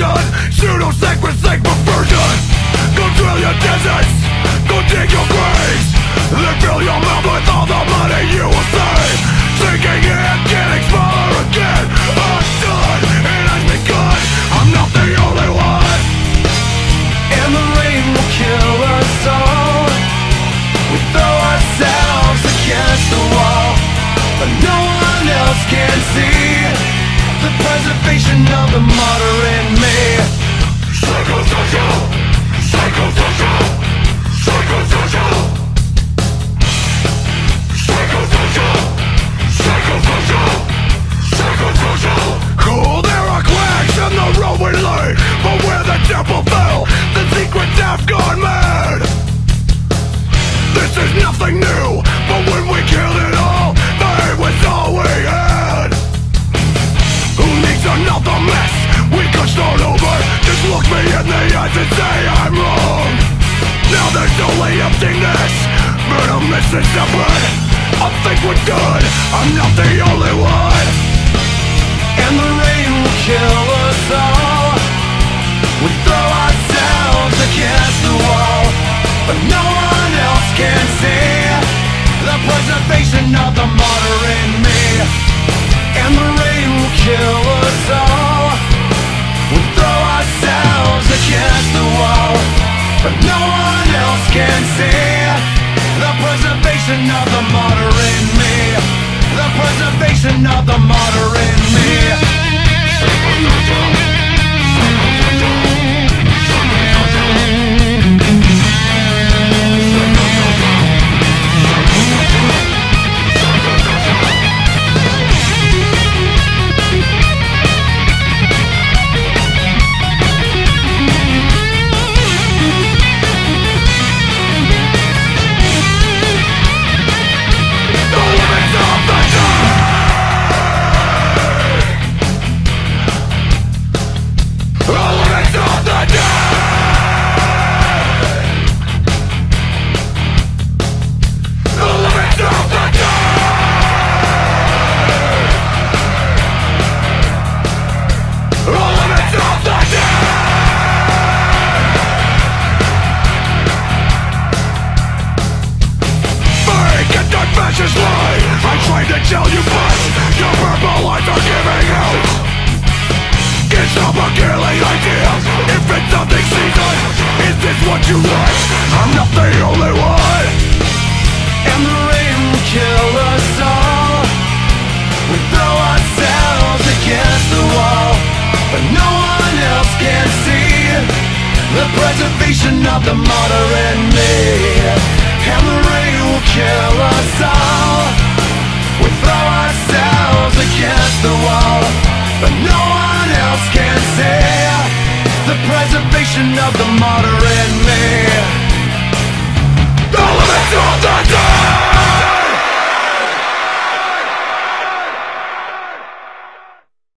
change subversion Pseudo-sacred sake perversion. Go drill your deserts, go dig your Cool, there are cracks in the road we lay But where the temple fell, the secrets have gone mad. This is nothing new, but when we killed it all That was all we had. Who needs another mess? We could start over. Just look me in the eyes and say I'm wrong. Now there's only emptiness Venomous and separate. I think we're good. I'm not the only one And the rain will kill us all. We throw preservation of the martyr in me to tell you but Your purple lights are giving out. It's not a killing idea. If it's something season Is this what you want? I'm not the only one. And the rain will kill us all We throw ourselves against the wall But no one else can see The preservation of the martyr in me